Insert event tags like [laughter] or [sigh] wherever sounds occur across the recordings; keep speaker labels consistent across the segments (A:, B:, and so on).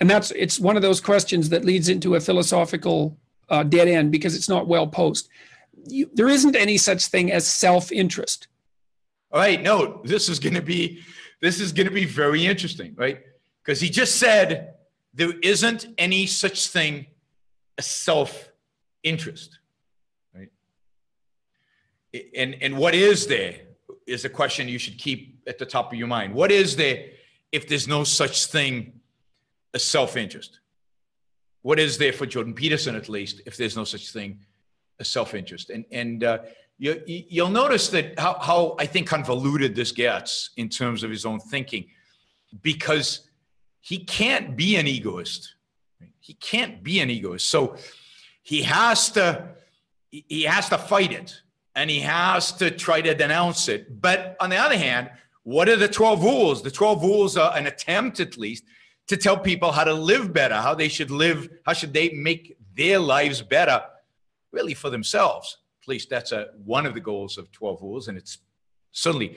A: and that's it's one of those questions that leads into a philosophical uh, dead end because it's not well posed. You, there isn't any such thing as self-interest.
B: All right, no, this is going to be this is going to be very interesting, right? Because he just said there isn't any such thing as self-interest, right? And and what is there is a question you should keep at the top of your mind. What is there if there's no such thing as self-interest? What is there for Jordan Peterson, at least, if there's no such thing as self-interest? And and uh, you, you'll notice that how, how I think convoluted this gets in terms of his own thinking, because he can't be an egoist. He can't be an egoist. So he has to he has to fight it and he has to try to denounce it. But on the other hand, what are the 12 rules? The 12 rules are an attempt, at least, to tell people how to live better, how they should live, how should they make their lives better, really for themselves. At least that's a, one of the goals of 12 rules. And it's certainly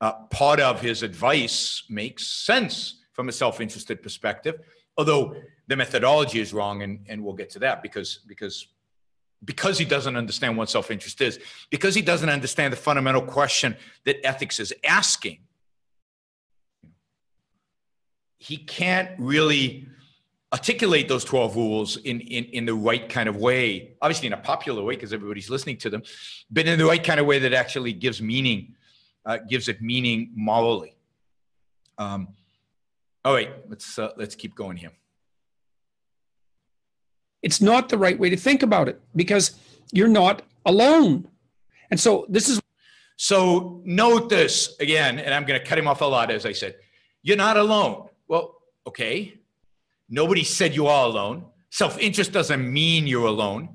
B: uh, part of his advice makes sense from a self-interested perspective, although the methodology is wrong. And, and we'll get to that because, because because he doesn't understand what self interest is, because he doesn't understand the fundamental question that ethics is asking, he can't really articulate those 12 rules in, in, in the right kind of way, obviously in a popular way because everybody's listening to them, but in the right kind of way that actually gives meaning, uh, gives it meaning morally. Um, all right, let's, uh, let's keep going here.
A: It's not the right way to think about it because you're not alone. And so this is.
B: So note this again, and I'm going to cut him off a lot, as I said. You're not alone. Well, okay. Nobody said you are alone. Self interest doesn't mean you're alone.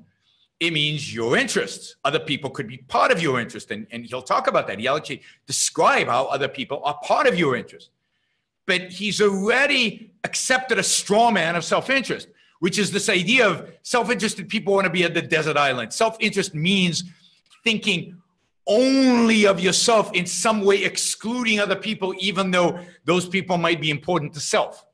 B: It means your interests. Other people could be part of your interest. And, and he'll talk about that. He'll actually describe how other people are part of your interest. But he's already accepted a straw man of self interest which is this idea of self-interested people want to be at the desert island. Self-interest means thinking only of yourself in some way, excluding other people, even though those people might be important to self.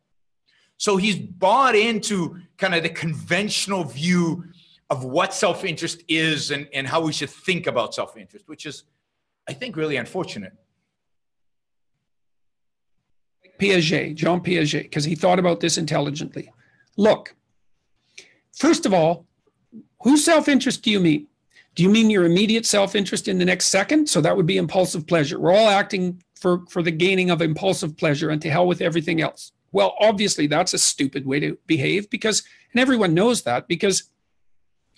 B: So he's bought into kind of the conventional view of what self interest is and, and how we should think about self interest, which is, I think, really unfortunate.
A: Piaget, Jean Piaget, because he thought about this intelligently. Look, First of all, whose self interest do you mean? Do you mean your immediate self interest in the next second? So that would be impulsive pleasure. We're all acting for, for the gaining of impulsive pleasure and to hell with everything else. Well, obviously, that's a stupid way to behave because, and everyone knows that because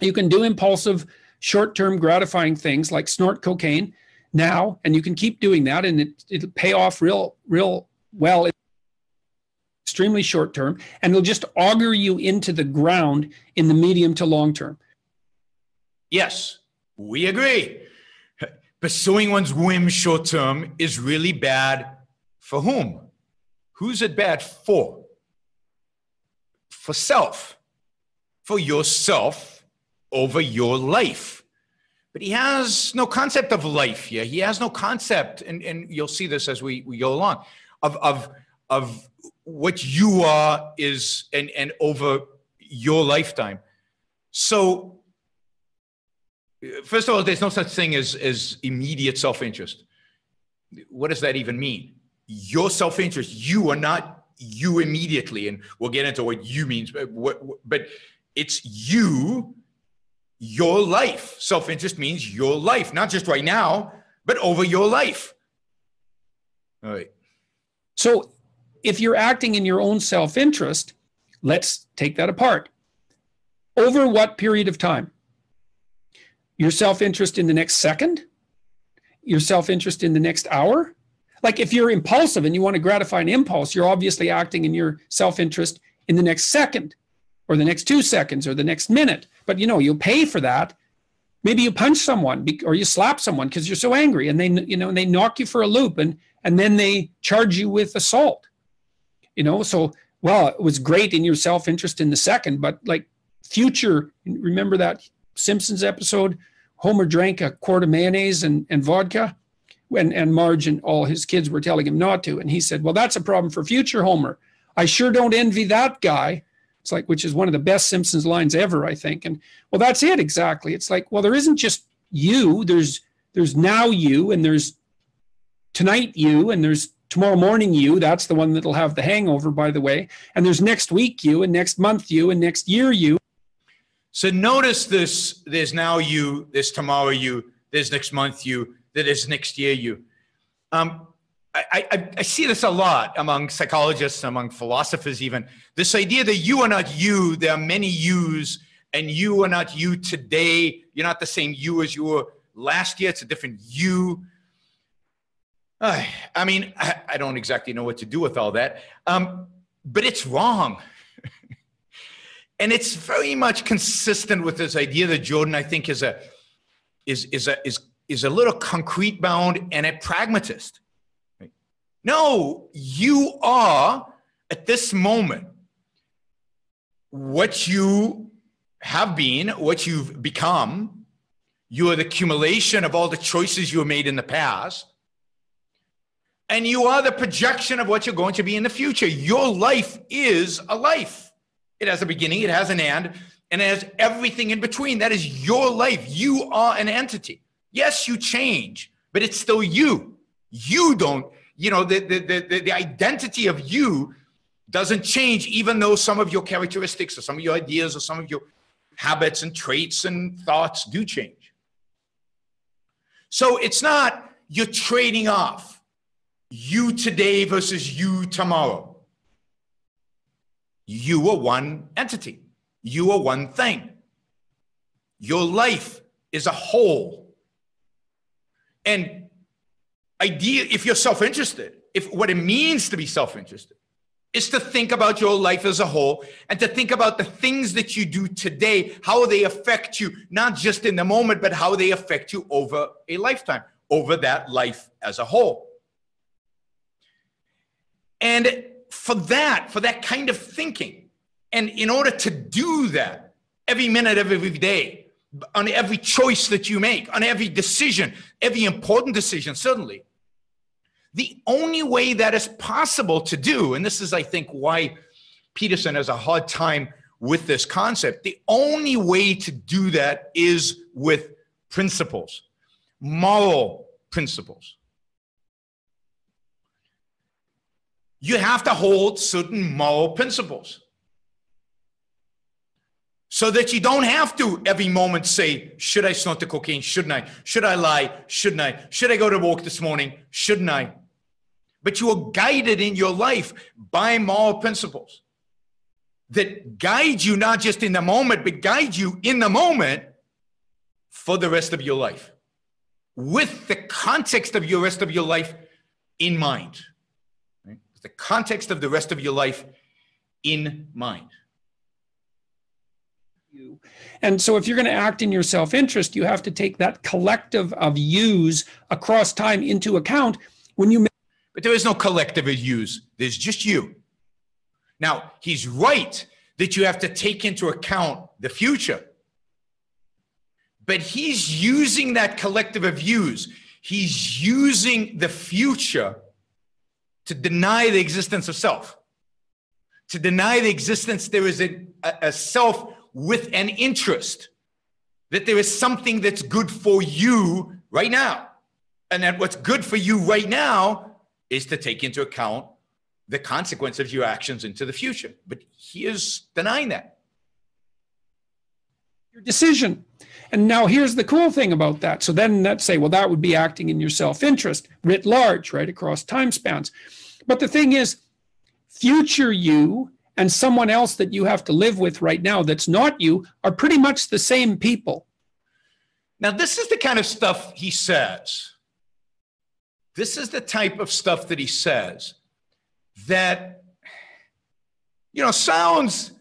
A: you can do impulsive, short term gratifying things like snort cocaine now, and you can keep doing that and it, it'll pay off real, real well extremely short term, and it'll just auger you into the ground in the medium to long term.
B: Yes, we agree. Pursuing one's whim short term is really bad for whom? Who's it bad for? For self, for yourself over your life. But he has no concept of life here. He has no concept, and, and you'll see this as we, we go along, of, of, of what you are is and and over your lifetime so first of all there's no such thing as as immediate self-interest. What does that even mean? Your self-interest you are not you immediately and we'll get into what you means but what but it's you your life. Self-interest means your life not just right now but over your life. All right.
A: So if you're acting in your own self interest, let's take that apart. Over what period of time? Your self interest in the next second? Your self interest in the next hour? Like if you're impulsive and you want to gratify an impulse, you're obviously acting in your self interest in the next second or the next two seconds or the next minute. But you know, you'll pay for that. Maybe you punch someone or you slap someone because you're so angry and they, you know, and they knock you for a loop and, and then they charge you with assault you know so well it was great in your self-interest in the second but like future remember that simpsons episode homer drank a quart of mayonnaise and, and vodka when and marge and all his kids were telling him not to and he said well that's a problem for future homer I sure don't envy that guy. It's like, which is one of the best Simpsons lines ever, I think. And well, that's it exactly. It's like, well, there isn't just you. There's there's now you, and there's tonight you, and there's tomorrow morning you. That's the one that'll have the hangover, by the way. And there's next week you, and next month you, and next year you.
B: So notice this: there's now you, there's tomorrow you, there's next month you, there's next year you. Um, I, I, I, see this a lot among psychologists, among philosophers, even this idea that you are not you. There are many yous, and you are not you today. You're not the same you as you were last year. It's a different you. I mean, I, I, don't exactly know what to do with all that, um, but it's wrong. And it's very much consistent with this idea that Jordan, I think, is a is is a is is a little concrete bound and a pragmatist. No, you are at this moment what you have been, what you've become. You are the accumulation of all the choices you have made in the past. And you are the projection of what you're going to be in the future. Your life is a life. It has a beginning, it has an end, and it has everything in between. That is your life. You are an entity. Yes, you change, but it's still you. You don't you know, the, the, the, the identity of you doesn't change, even though some of your characteristics or some of your ideas or some of your habits and traits and thoughts do change. So it's not you're trading off you today versus you tomorrow. You are one entity, you are one thing. Your life is a whole. And idea if you're self-interested if what it means to be self-interested is to think about your life as a whole and to think about the things that you do today how they affect you not just in the moment but how they affect you over a lifetime over that life as a whole and for that for that kind of thinking and in order to do that every minute of every day on every choice that you make on every decision every important decision certainly the only way that is possible to do, and this is, I think, why Peterson has a hard time with this concept, the only way to do that is with principles, moral principles. You have to hold certain moral principles so that you don't have to every moment say, Should I snort the cocaine? Shouldn't I? Should I lie? Shouldn't I? Should I go to work this morning? Shouldn't I? But you are guided in your life by moral principles that guide you not just in the moment, but guide you in the moment for the rest of your life with the context of your rest of your life in mind. Right? The context of the rest of your life in mind.
A: And so, if you're going to act in your self interest, you have to take that collective of yous across time into account when you.
B: But there is no collective of yous, there's just you. Now, he's right that you have to take into account the future. But he's using that collective of yous, he's using the future to deny the existence of self. To deny the existence, there is a, a self with an interest that there is something that's good for you right now. And that what's good for you right now is to take into account the consequence of your actions into the future. But he is denying that.
A: Your decision. And now here's the cool thing about that. So then let's say, well, that would be acting in your self interest writ large, right, across time spans. But the thing is, future you and someone else that you have to live with right now that's not you are pretty much the same people.
B: Now, this is the kind of stuff he says. This is the type of stuff that he says that, you know, sounds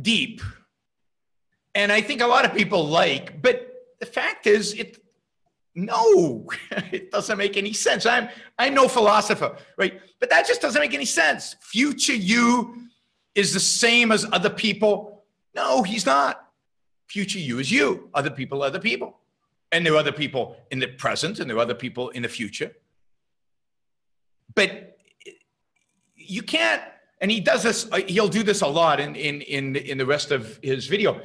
B: deep. And I think a lot of people like, but the fact is, it, no, [laughs] it doesn't make any sense. I'm, I'm no philosopher, right? But that just doesn't make any sense. Future you is the same as other people. No, he's not. Future you is you. Other people other people. And there are other people in the present and there are other people in the future. But you can't and he does this. uh, He'll do this a lot in in in in the rest of his video.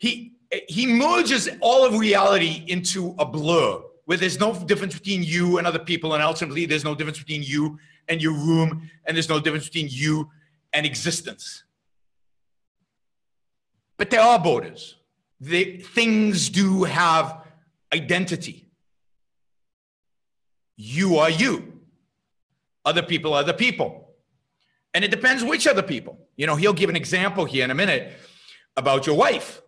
B: He he merges all of reality into a blur where there's no difference between you and other people, and ultimately there's no difference between you and your room, and there's no difference between you and existence. But there are borders. The things do have identity. You are you. Other people are the people. And it depends which other people. You know, he'll give an example here in a minute about your wife.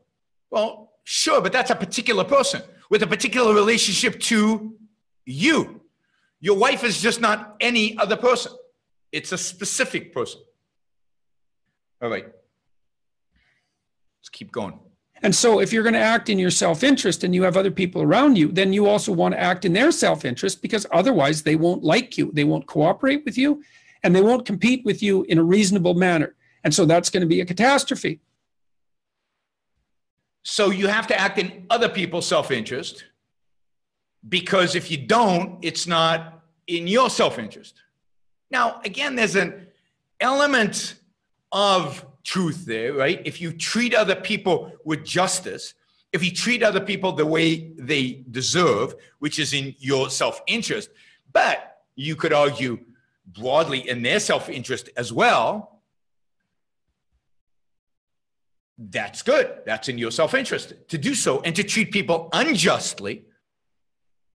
B: Well, sure, but that's a particular person with a particular relationship to you. Your wife is just not any other person, it's a specific person. All right. Let's keep going.
A: And so, if you're going to act in your self interest and you have other people around you, then you also want to act in their self interest because otherwise they won't like you. They won't cooperate with you and they won't compete with you in a reasonable manner. And so, that's going to be a catastrophe.
B: So, you have to act in other people's self interest because if you don't, it's not in your self interest. Now, again, there's an element of truth there, right? If you treat other people with justice, if you treat other people the way they deserve, which is in your self interest, but you could argue broadly in their self interest as well, that's good. That's in your self interest. To do so and to treat people unjustly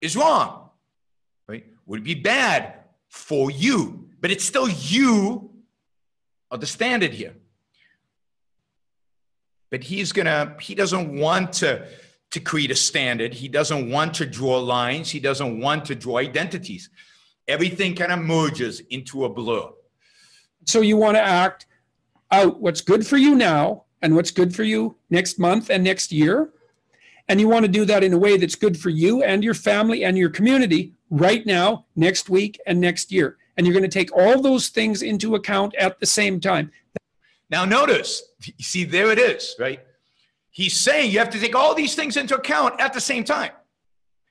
B: is wrong, right? Would be bad for you, but it's still you are the standard here but he's gonna he doesn't want to to create a standard he doesn't want to draw lines he doesn't want to draw identities everything kind of merges into a blur
A: So, you want to act out what's good for you now and what's good for you next month and next year. And you want to do that in a way that's good for you and your family and your community right now, next week, and next year. And you're going to take all those things into account at the same time.
B: now notice see there it is right he's saying you have to take all these things into account at the same time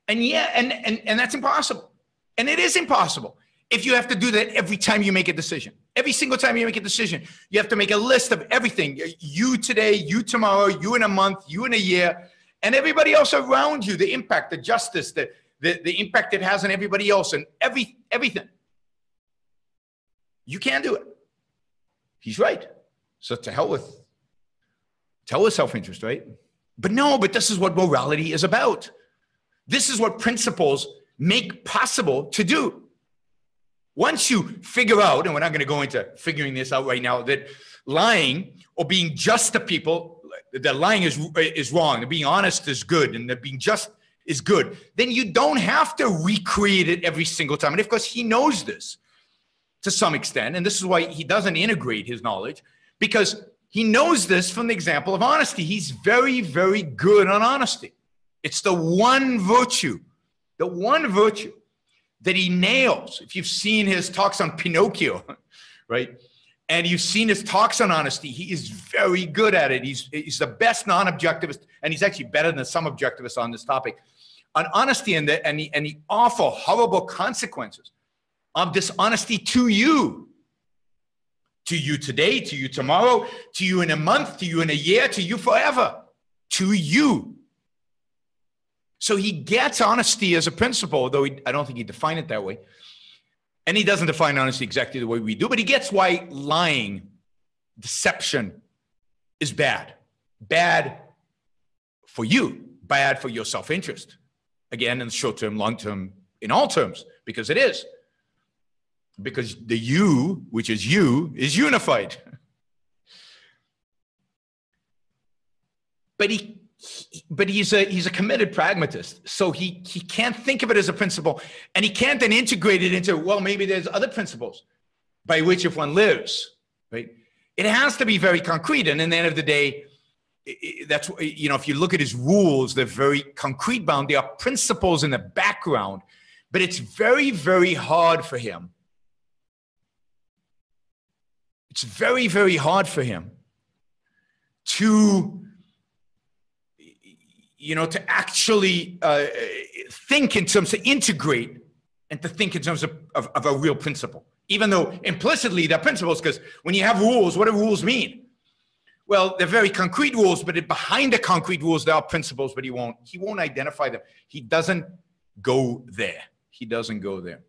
B: and yeah and and, and that's impossible and it is impossible if you have to do that every time you make a decision every single time you make a decision you have to make a list of everything. You today you tomorrow you in a month you in a year and everybody else around you the impact the justice the the, the impact it has on everybody else and every everything. You can't do it. He's right. So to hell with to hell with self-interest right? But no but this is what morality is about. This is what principles make possible to do once you figure out and we're not going to go into figuring this out right now that lying or being just to people that lying is is wrong that being honest is good and that being just is good then you don't have to recreate it every single time. And of course he knows this to some extent and this is why he doesn't integrate his knowledge because he knows this from the example of honesty. He's very very good on honesty. It's the one virtue the one virtue that he nails. If you've seen his talks on Pinocchio, [laughs] right? And you've seen his talks on honesty, he is very good at it. He's, he's the best non objectivist, and he's actually better than some objectivists on this topic. On honesty and the, and, the, and the awful, horrible consequences of dishonesty to you. To you today, to you tomorrow, to you in a month, to you in a year, to you forever. To you. So he gets honesty as a principle, though he, I don't think he defined it that way. And he doesn't define honesty exactly the way we do, but he gets why lying, deception is bad. Bad for you, bad for your self interest. Again, in the short term, long term, in all terms, because it is. Because the you, which is you, is unified. [laughs] But he but he's a he's a committed pragmatist. So he he can't think of it as a principle and he can't then integrate it into well maybe there's other principles by which if one lives right? It has to be very concrete and in the end of the day that's you know if you look at his rules they're very concrete bound there are principles in the background but it's very very hard for him. It's very very hard for him to you know, to actually uh, think in terms of integrate and to think in terms of, of, of, a real principle. even though implicitly they're principles, because when you have rules, what do rules mean? Well, they're very concrete rules, but it, behind the concrete rules, there are principles, but he won't, he won't identify them. He doesn't go there. He doesn't go there.